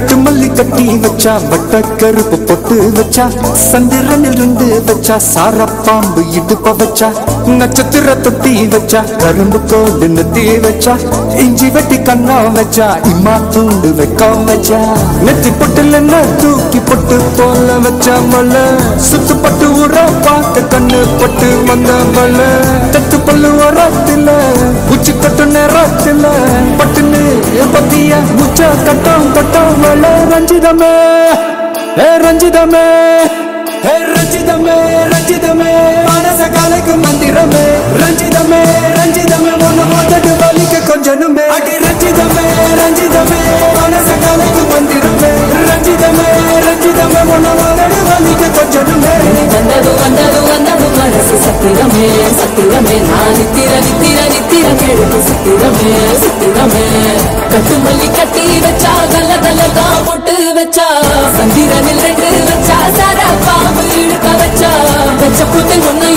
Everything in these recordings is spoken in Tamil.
கட்டு மல்லி கட்டி வச்சா வட்ட கருப்பு பொட்டு வச்சா சந்திரனில் இருந்து வச்சா சாரப்பாம்பு இடுப்ப வச்சா நட்சத்திர தொட்டி வச்சா கரும்பு கோடு நெத்தி வச்சா இஞ்சி வெட்டி கண்ணா வச்சா இம்மா தூண்டு வைக்காம வச்சா. நெத்தி பொட்டுல தூக்கி பொட்டு போல வச்சா மல சுத்து பட்டு உர பார்க்க கண்ணு பட்டு வந்த மல. தட்டு பல்லு உரத்துல உச்சி கட்டு நேரத்துல பட்டு பத்திய முச்ச கட்டம் கட்டம் மல ரஞ்சிதமே ஏ ரஞ்சிதமே ஏ ரஞ்சிதமே ரஞ்சிதமே மனச கலைக்கு மந்திரமே ரஞ்சிதமே ரஞ்சிதமே ஒண்ணு மொத்தட்டு வலிக்க கொஞ்சனுமே அடி ரஞ்சிதமே ரஞ்சிதமே மனச கலைக்கு மந்திரமே ரஞ்சிதமே ரஞ்சிதமே ஒண்ணு மொத்தட்டு வலிக்க கொஞ்சனுமே வந்தது வந்தது வந்தது மனசு சத்திரமே சத்திரமே நான் நித்திர நித்திர நித்திர கேளுக்கு சத்திரமே சத்திரமே கட்டு மல்லி கட்டி வச்சா கல்ல கல்ல தான் போட்டு வச்சா. சந்திரனில் ரெண்டு வச்சா சாரா பாம்பு இழுக்க வச்சா. வச்ச புத்தை ஒன்னு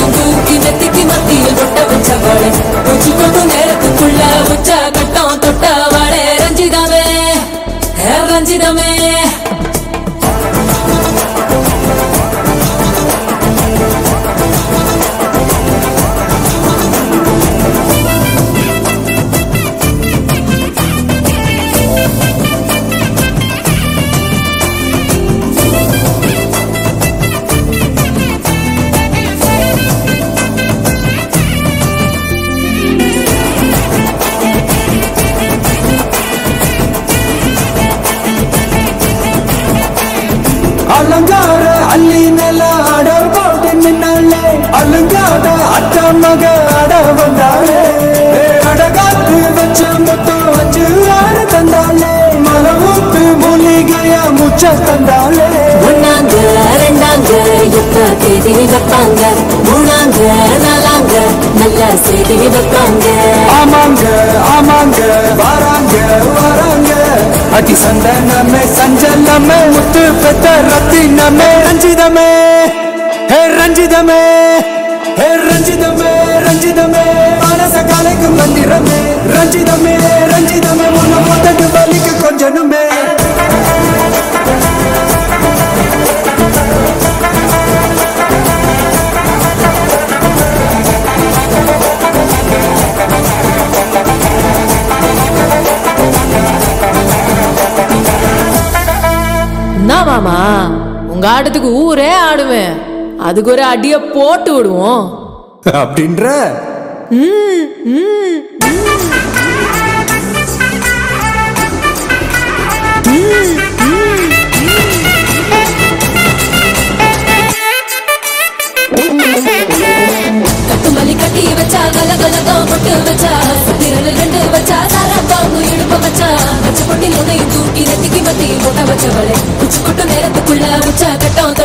அலங்கார அள்ளி நில அட போட்டு நின்னாலே. அலங்கார அத்த மக அட வந்தாளே. ஏ, அடகாத்து வச்ச மொத்தம் வச்சு ஆட தந்தாளே. மலவூத்து மூலிகைய முச்ச தந்தாளே. ஒன்னாங்க ரெண்டாங்க எப்ப தேதி வைப்பாங்க. மூணாங்க நாலாங்க நல்ல செய்தி வைப்பாங்க. ஆமாங்க ஆமாங்க. அடி சந்தனமே சஞ்சலமே முத்து பெத்த ரத்தினமே. ரஞ்சிதமே ஹே ரஞ்சிதமே ஹே ரஞ்சிதமே ரஞ்சிதமே. மனச கலைக்கு மந்திரமே. ரஞ்சிதமே ரஞ்சிதமே உன்னை மொத்தட்டு வலிக்கு கொஞ்சனுமே. உங்க ஆட்டத்துக்கு ஊரே ஆடுவேன். அதுக்கு ஒரு அடிய போட்டு விடுவோம். அப்படின்ற? கட்டுமல்லி கட்டி வச்சா கல கலகம் போட்டு வச்சா சத்திரல் ரெண்டு வச்சா சாரா பாம்பு இடுப்ப வச்சா வச்ச பொட்டி உன்னையும் தூக்கி நெத்திக்கு மத்தி போட்ட வச்சவளே. உச்சி கொட்டு 我们唱着歌儿，走向那金色的。